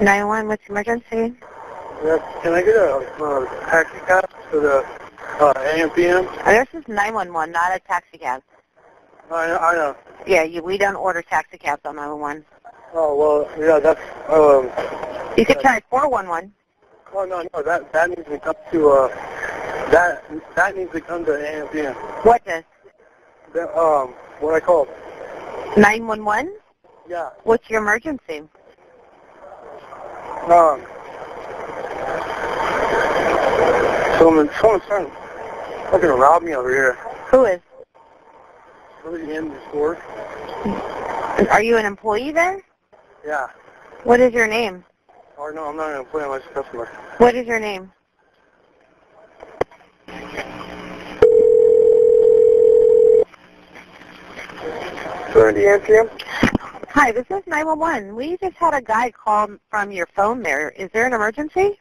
911, what's the emergency? Yes, can I get a uh, taxi cab to the uh, AM PM? Oh, this is 911, not a taxi cab. I, I know. Yeah, you, we don't order taxi cabs on 911. Oh well, yeah, that's um. You could try 411. Oh no, no, that that needs to come to uh, that that needs to come to AM PM. What does? The, um, what I call? 911? Yeah. What's your emergency? Um. Someone, someone's trying to fucking rob me over here. Who is? Somebody in the store. Are you an employee there? Yeah. What is your name? Or no, I'm not an employee. I'm just a customer. What is your name? Sir, the AM PM? Hi, this is 911. We just had a guy call from your phone there. Is there an emergency?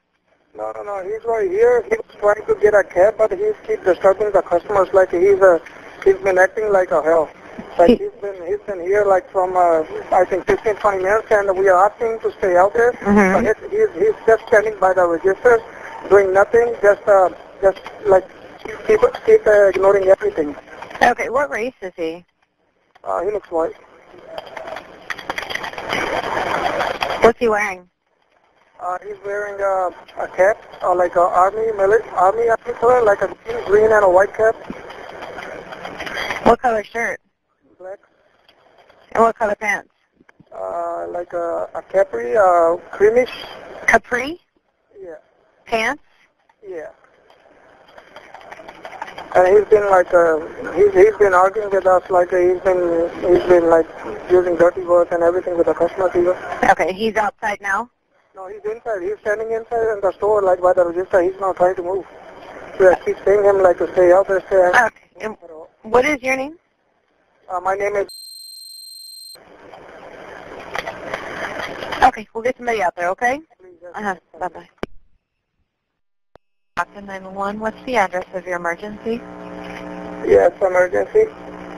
No, no, no. He's right here. He was trying to get a cab, but he's keep disturbing the customers like he's uh, he's been acting like a hell. Like he's been he's been here like from uh, I think 15, 20 minutes, and we are asking him to stay out there. Mhm. But he's, he's he's just standing by the registers, doing nothing, just uh, just like keep keep uh, ignoring everything. Okay, what race is he? Uh, he looks white. What's he wearing? Uh, he's wearing uh, a cap, uh, like a army mili- army army color, like a green, green and a white cap. What color shirt? Black. And what color pants? Uh, like a, a capri, uh, creamish. Capri? Yeah, Pants? yeah. And he's been like, uh, he's he's been arguing with us, like uh, he's been he's been like using dirty words and everything with the customers even. Okay, he's outside now? No, he's inside. He's standing inside in the store, like by the register. He's not trying to move. So I keep saying him like to stay out there, stay. out. Okay. And what is your name? Uh, my name is. Okay, we'll get somebody out there, okay? Uh-huh. Bye-bye. Doctor 911, what's the address of your emergency? Yes, emergency.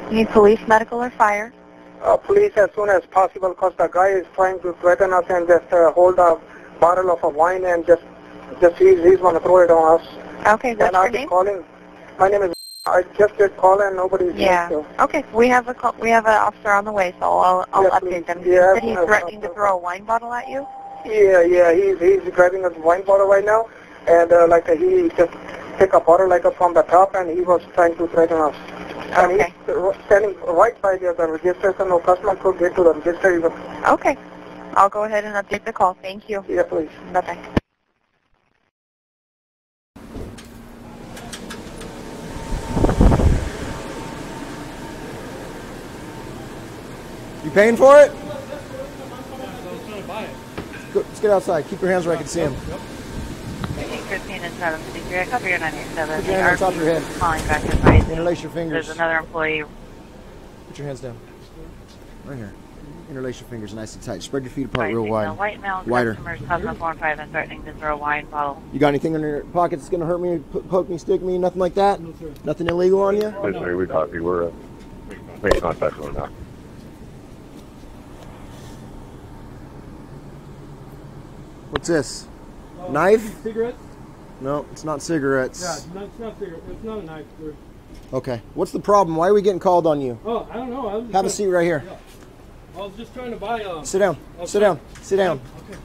You need police, medical, or fire? Uh, police as soon as possible because the guy is trying to threaten us and just uh, hold a bottle of a wine and just, just he's, he's going to throw it on us. Okay, what's and I've your name? calling. My name is. I just did call and nobody's Yeah. here, Okay, we have a call, we have an officer on the way, so I'll, I'll Yes, update please. them. Yeah, said he's threatening to throw a wine bottle at you? Yeah, yeah. He's he's grabbing a wine bottle right now, and uh, like uh, he just took a bottle like uh, from the top, and he was trying to threaten us. And Okay. he's standing right by the, the register, so no customer could get to the register even. Okay. I'll go ahead and update the call. Thank you. Yeah, please. Bye-bye. You paying for it? Let's get outside. Keep your hands where I can see them. 15 and 753. I cover your 987. Put your hand on top of your head. Calling back advice. Interlace your fingers. There's another employee. Put your hands down. Right here. Interlace your fingers nice and tight. Spread your feet apart advising real wide. white male Wider. customers causing a 415 and threatening to throw a wine bottle. You got anything in your pockets that's gonna hurt me, p- poke me, stick me, nothing like that? Nothing illegal on you? Wait, wait, we copy. We're uh, making contact with now. What's this? Knife? Cigarettes? No, it's not cigarettes. Yeah, no, it's not cigarette. It's not a knife. We're- Okay. What's the problem? Why are we getting called on you? Oh, I don't know. I was Have a seat right here. I was just trying to buy a. Sit down. Oh, Sit down. Sit down. Okay.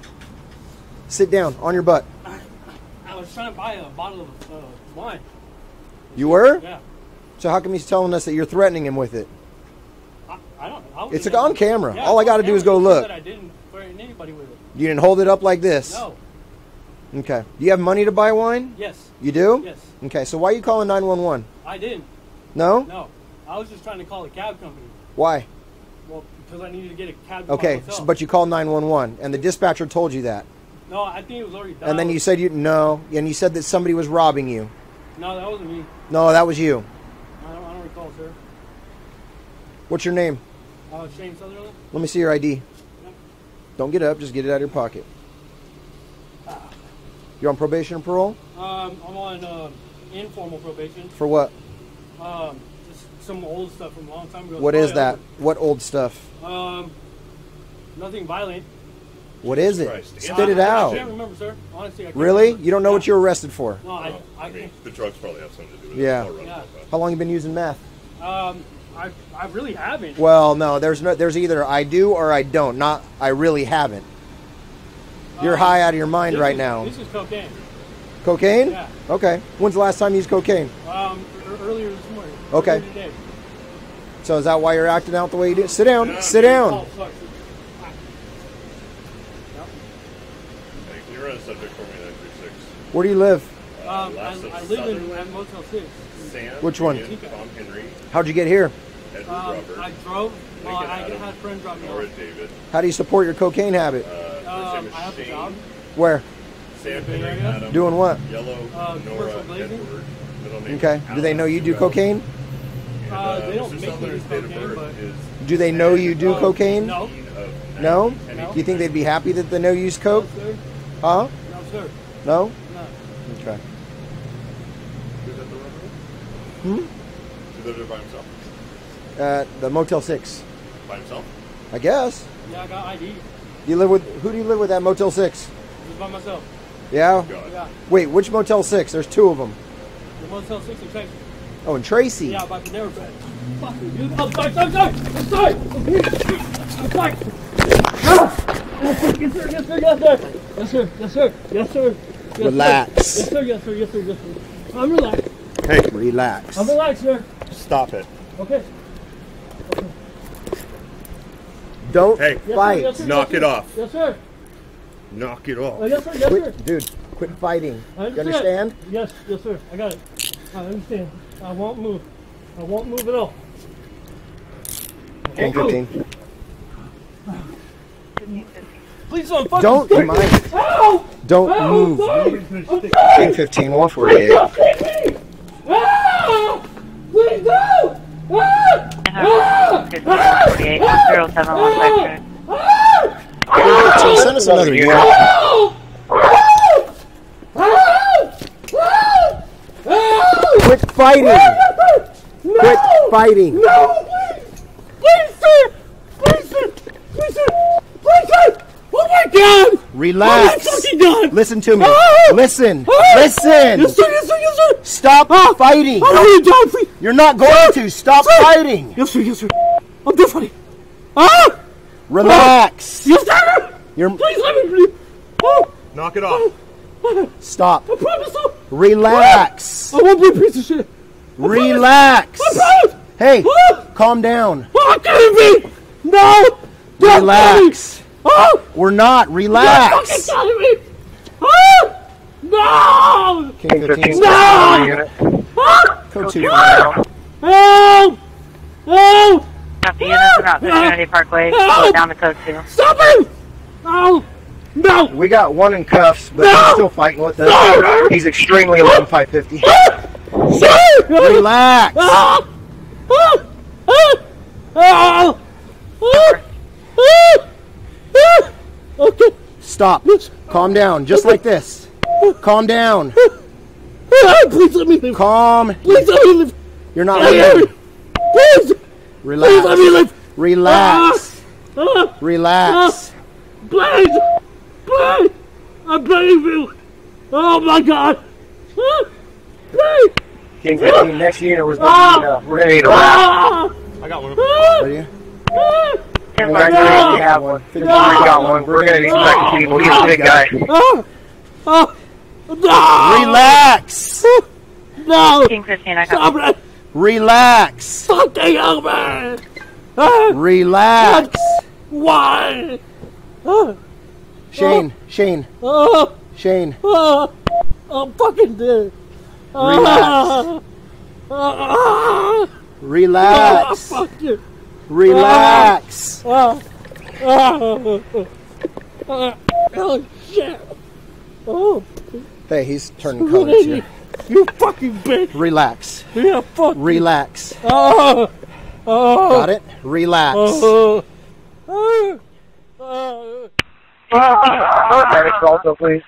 Sit down on your butt. I was trying to buy a bottle of uh, wine. You were? Yeah. So how come he's telling us that you're threatening him with it? I, I don't. I It's on camera. Yeah, All I got to do is go look. I didn't threaten anybody with it. You didn't hold it up like this. No. Okay. Do you have money to buy wine? Yes. You do? Yes. Okay. So why are you calling 911? I didn't. No? No. I was just trying to call a cab company. Why? Well, because I needed to get a cab. Okay. So, but you called 911 and the dispatcher told you that. No, I think it was already done. And then you said you no, and you said that somebody was robbing you. No, that wasn't me. No, that was you. I don't, I don't recall, sir. What's your name? Uh, Shane Sutherland. Let me see your ID. Don't get up, just get it out of your pocket. You're on probation or parole? Um, I'm on uh, informal probation. For what? Um, just some old stuff from a long time ago. What is that? probably What old stuff? Um, nothing violent. What is it? Christ. Spit it I out. can't remember, sir. Honestly, I can't Really? remember. You don't know what you're arrested for? No, I, I I, mean, the drugs probably have something to do with it. Yeah. It's all Yeah. How long you been using meth? um, I, I really haven't. Well, no. There's no. There's either I do or I don't. Not I really haven't. You're high out of your mind this right is- now. This is cocaine. Cocaine? Yeah. Okay. When's the last time you used cocaine? Um, earlier this morning. Okay. Today. So is that why you're acting out the way you do? Sit down. Yeah. Sit Oh, down. fuck. You run a subject for me, 936? Where do you live? Um, I, I live in Sutherland, at Motel 6. Sam, Which one? Ian, Tom Henry, How'd you get here? Um, I drove. Well, I Adam, had a friend drop me off. David. How do you support your cocaine habit? Uh, first Um, I have a job. Where? Sam Bay Henry Doing what? Yellow, Uh, Nora, commercial glazing. Edward. Okay. Do they know you do cocaine? And, Uh, they don't make me do cocaine, but- Do they know you do Uh, cocaine? No. 18 of No? Do you think they'd be happy that they know you use No, coke? sir. Huh? No, sir. No? No. Okay. Who's at the rubber? Hmm? He lived there by himself? At the Motel 6. By himself? I guess. Yeah, I got ID. You live with who do you live with at Motel 6? Just by myself. Yeah? Yeah. Wait, which Motel 6? There's two of them. The Motel 6 in Texas. Oh, and Tracy. Yeah, but never been. Fuck you. I'm sorry, I'm sorry, I'm sorry. I'm here. I'm sorry. Yes, sir, yes, sir, yes, sir, yes, sir. Yes, sir, yes, sir, yes, sir. Yes, Relax. Sir. Yes, sir, yes, sir, yes, sir, yes, sir. I'm relaxed. Hey, Relax. I'm relaxed, sir. stop it. Okay. Don't Hey. Yes, fight. Sir, yes, sir, Knock yes, it off. Yes, sir. Knock it off. Uh, yes, sir, yes, sir. Dude, quit fighting. I You understand? Yes, yes, sir. I got it. I understand. I won't move. I won't move at all. King 15. Please don't fucking Don't stick mind. me. Ow! Don't Ow, move. sorry. I'm King 15, 148. Don't me! Ah! Please don't! Ah! Ah! 5148 0715 Ah! So send us another unit. Quit fighting. No! Quit fighting. No, please! Please, sir! Please, sir! Please, sir! Please, sir! Oh my god! Relax! Oh my Relax. fucking god! Listen to me. Ah! Listen. Ah! Listen. Yes, sir, yes, sir, yes, sir! Stop fighting. I don't need to die, please! You're not going to. Stop fighting. Yes, sir, yes, sir! I'm dead funny! Ah! Relax. Yes, sir! You're Please let me breathe! Oh! Knock it off. stop. I promise I'll, Relax. I won't be a piece of shit! Relax. I promise! Hey, Ah! calm down. Oh, I'm kidding me! No! Relax. Oh! We're not. You're Relax. fucking kidding me! Ah! No! King 15. No! Ah! Code 2. Help! Help! Copy units are not Trinity Parkway. Go down to code 2. Stop him! No! No! We got one in cuffs, but No! he's still fighting with us. No! He's extremely low 550. Sir! Relax. Ah! Ah! Ah! Ah! Ah! Ah! Ah! Okay. Stop. Calm down. Just like this. Calm down. Please let me live. Calm. Please let me live. You're not Please let me. leaving. Please. Please let me Relax. live. Relax. Ah! Relax. Please. Please. I'm begging you. Oh my God. Ah! Please. King 15, next unit was Ah! We're gonna need a Ah! I got one. Ah! Are you? Ah! 10 Ah! Have one. 53 Ah! got one. We're gonna need second people. He's a big guy. Ah! Ah! Relax. No! King 15, I Stop got it! Relax. Fucking man! Ah! Relax. Why? Ah! Shane. Shane. Ah! Shane. Ah! I'm fucking dead. Relax. Relax. fuck you. Relax. Ah! Ah! Oh, shit. Oh, Hey, he's turning colors here. You fucking bitch. Relax. Yeah, fuck. Relax. Ah! Ah! Got it? Relax. Ah! Ah! Ah! Medics also, please.